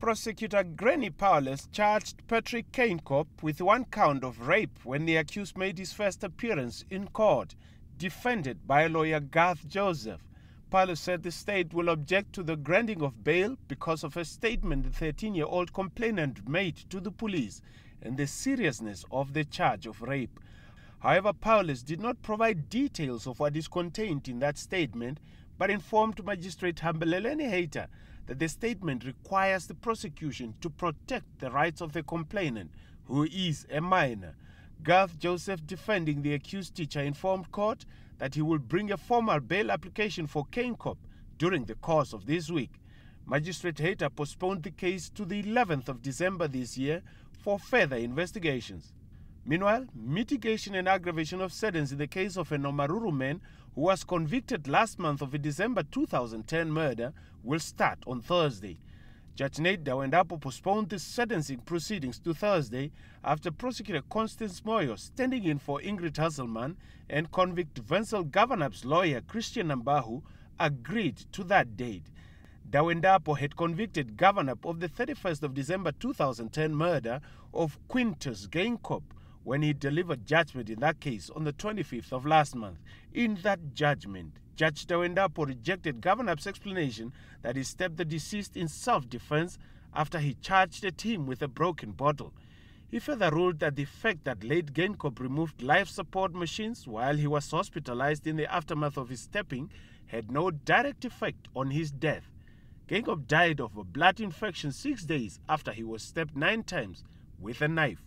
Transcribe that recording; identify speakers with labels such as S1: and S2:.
S1: Prosecutor Granny Powerless charged Patrick Keinkop with one count of rape when the accused made his first appearance in court, defended by lawyer Garth Joseph. Powerless said the state will object to the granting of bail because of a statement the 13 year old complainant made to the police and the seriousness of the charge of rape. However, Powerless did not provide details of what is contained in that statement, but informed Magistrate Hambeleleni Hayter that the statement requires the prosecution to protect the rights of the complainant, who is a minor. Garth Joseph, defending the accused teacher, informed court that he will bring a formal bail application for Keinkop during the course of this week. Magistrate Hayter postponed the case to the 11th of December this year for further investigations. Meanwhile, mitigation and aggravation of sentence in the case of an Omaruru man who was convicted last month of a December 2010 murder will start on Thursday. Judge Nate Ndauendapo postponed the sentencing proceedings to Thursday after prosecutor Constance Moyo, standing in for Ingrid Hasselman, and convict Wenzel Governor's lawyer Christian Nambahu agreed to that date. Ndauendapo had convicted Governor of the 31st of December 2010 murder of Quintus Geinkop when he delivered judgment in that case on the 25th of last month. In that judgment, Judge Ndauendapo rejected Governor's explanation that he stabbed the deceased in self defense after he charged at him with a broken bottle. He further ruled that the fact that late Geinkop removed life support machines while he was hospitalized in the aftermath of his stepping had no direct effect on his death. Geinkop died of a blood infection six days after he was stabbed nine times with a knife.